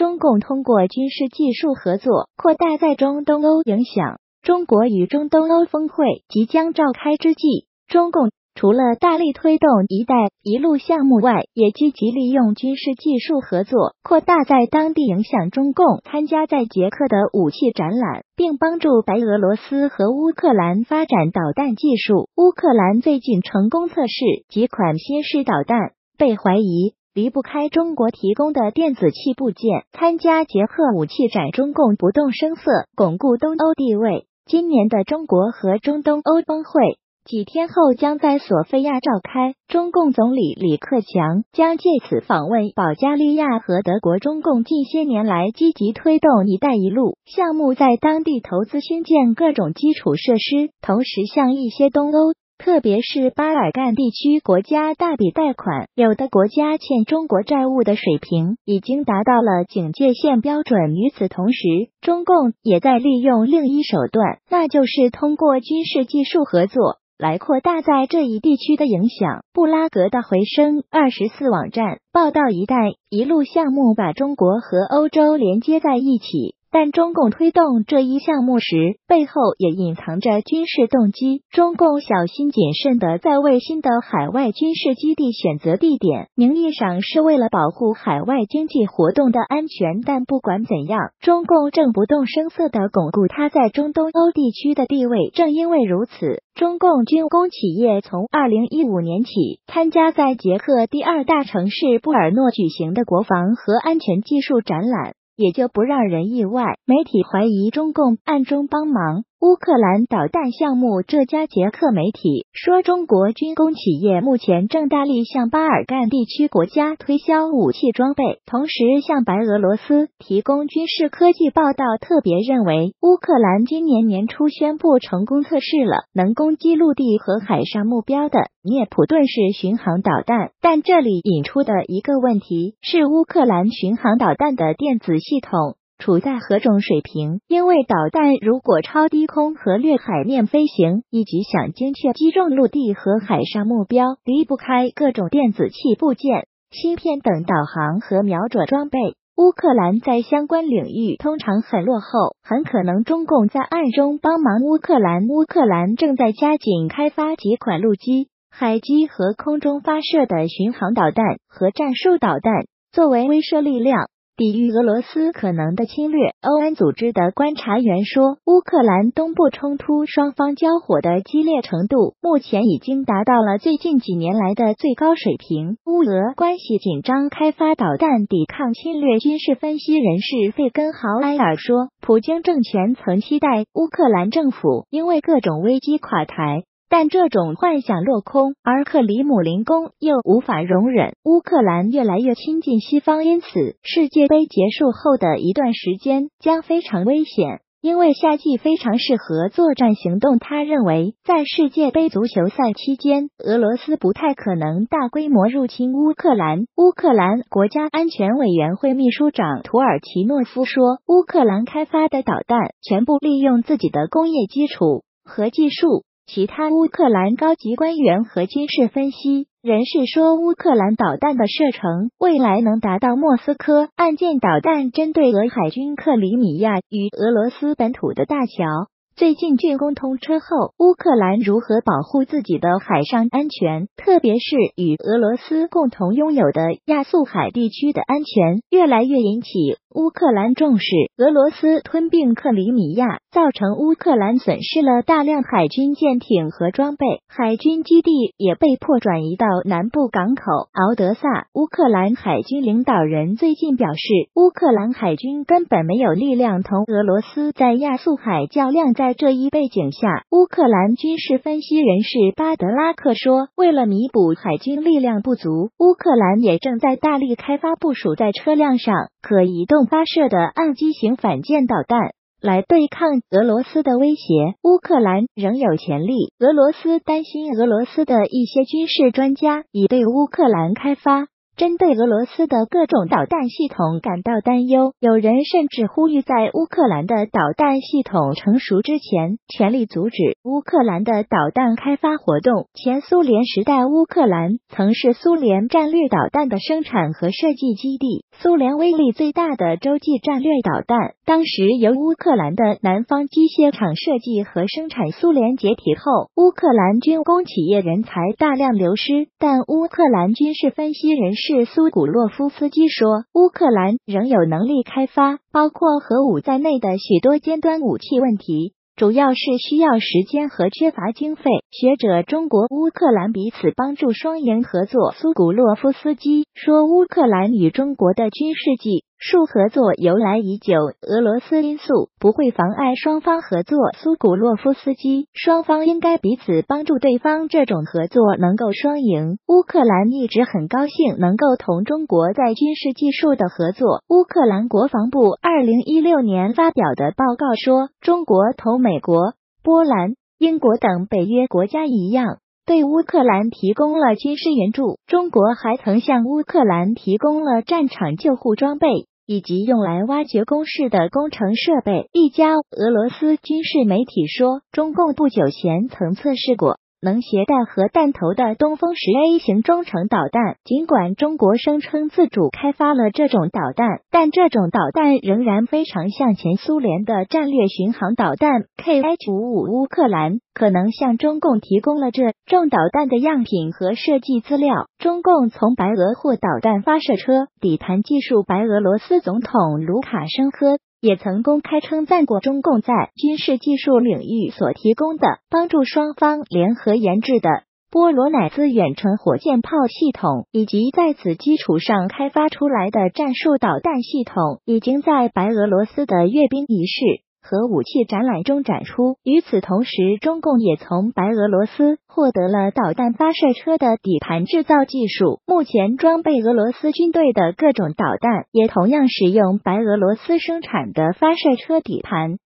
中共通过军事技术合作扩大在中东欧影响。中国与中东欧峰会即将召开之际，中共。除了大力推动“一带一路”项目外，也积极利用军事技术合作，扩大在当地影响。中共参加在捷克的武器展览，并帮助白俄罗斯和乌克兰发展导弹技术。乌克兰最近成功测试几款新式导弹，被怀疑离不开中国提供的电子器部件。参加捷克武器展，中共不动声色巩固东欧地位。今年的中国和中东欧峰会。几天后将在索菲亚召开，中共总理李克强将借此访问保加利亚和德国。中共近些年来积极推动“一带一路”项目，在当地投资兴建各种基础设施，同时向一些东欧，特别是巴尔干地区国家大笔贷款。有的国家欠中国债务的水平已经达到了警戒线标准。与此同时，中共也在利用另一手段，那就是通过军事技术合作。来扩大在这一地区的影响。布拉格的回声二十四网站报道，“一带一路”项目把中国和欧洲连接在一起。但中共推动这一项目时，背后也隐藏着军事动机。中共小心谨慎的在为新的海外军事基地选择地点，名义上是为了保护海外经济活动的安全。但不管怎样，中共正不动声色的巩固它在中东欧地区的地位。正因为如此，中共军工企业从二零一五年起参加在捷克第二大城市布尔诺举行的国防和安全技术展览。也就不让人意外，媒体怀疑中共暗中帮忙。乌克兰导弹项目，这家捷克媒体说，中国军工企业目前正大力向巴尔干地区国家推销武器装备，同时向白俄罗斯提供军事科技。报道特别认为，乌克兰今年年初宣布成功测试了能攻击陆地和海上目标的涅普顿式巡航导弹，但这里引出的一个问题是，乌克兰巡航导弹的电子系统。处在何种水平？因为导弹如果超低空和掠海面飞行，以及想精确击中陆地和海上目标，离不开各种电子器部件、芯片等导航和瞄准装备。乌克兰在相关领域通常很落后，很可能中共在暗中帮忙乌克兰。乌克兰正在加紧开发几款陆基、海基和空中发射的巡航导弹和战术导弹，作为威慑力量。抵御俄罗斯可能的侵略，欧安组织的观察员说，乌克兰东部冲突双方交火的激烈程度目前已经达到了最近几年来的最高水平。乌俄关系紧张，开发导弹抵抗侵略。军事分析人士费根豪埃尔说，普京政权曾期待乌克兰政府因为各种危机垮台。但这种幻想落空，而克里姆林宫又无法容忍乌克兰越来越亲近西方，因此世界杯结束后的一段时间将非常危险，因为夏季非常适合作战行动。他认为，在世界杯足球赛期间，俄罗斯不太可能大规模入侵乌克兰。乌克兰国家安全委员会秘书长土耳其诺夫说，乌克兰开发的导弹全部利用自己的工业基础和技术。其他乌克兰高级官员和军事分析人士说，乌克兰导弹的射程未来能达到莫斯科岸舰导弹针对俄海军克里米亚与俄罗斯本土的大桥。最近竣工通车后，乌克兰如何保护自己的海上安全，特别是与俄罗斯共同拥有的亚速海地区的安全，越来越引起乌克兰重视。俄罗斯吞并克里米亚，造成乌克兰损失了大量海军舰艇和装备，海军基地也被迫转移到南部港口敖德萨。乌克兰海军领导人最近表示，乌克兰海军根本没有力量同俄罗斯在亚速海较量。在这一背景下，乌克兰军事分析人士巴德拉克说：“为了弥补海军力量不足，乌克兰也正在大力开发部署在车辆上可移动发射的岸基型反舰导弹，来对抗俄罗斯的威胁。乌克兰仍有潜力。俄罗斯担心，俄罗斯的一些军事专家已对乌克兰开发。”针对俄罗斯的各种导弹系统感到担忧。有人甚至呼吁，在乌克兰的导弹系统成熟之前，全力阻止乌克兰的导弹开发活动。前苏联时代，乌克兰曾是苏联战略导弹的生产和设计基地，苏联威力最大的洲际战略导弹，当时由乌克兰的南方机械厂设计和生产。苏联解体后，乌克兰军工企业人才大量流失，但乌克兰军事分析人士苏古洛夫斯基说，乌克兰仍有能力开发包括核武在内的许多尖端武器问题。主要是需要时间和缺乏经费。学者中国乌克兰彼此帮助，双赢合作。苏古洛夫斯基说，乌克兰与中国的军事技数合作由来已久，俄罗斯因素不会妨碍双方合作。苏古洛夫斯基，双方应该彼此帮助对方，这种合作能够双赢。乌克兰一直很高兴能够同中国在军事技术的合作。乌克兰国防部二零一六年发表的报告说，中国同。美国、波兰、英国等北约国家一样，对乌克兰提供了军事援助。中国还曾向乌克兰提供了战场救护装备以及用来挖掘工事的工程设备。一家俄罗斯军事媒体说，中共不久前曾测试过。能携带核弹头的东风十 A 型中程导弹，尽管中国声称自主开发了这种导弹，但这种导弹仍然非常像前苏联的战略巡航导弹 Kh 五五。乌克兰可能向中共提供了这种导弹的样品和设计资料。中共从白俄获导弹发射车底盘技术，白俄罗斯总统卢卡申科。也曾公开称赞过中共在军事技术领域所提供的帮助，双方联合研制的波罗乃兹远程火箭炮系统，以及在此基础上开发出来的战术导弹系统，已经在白俄罗斯的阅兵仪式。核武器展览中展出。与此同时，中共也从白俄罗斯获得了导弹发射车的底盘制造技术。目前装备俄罗斯军队的各种导弹，也同样使用白俄罗斯生产的发射车底盘。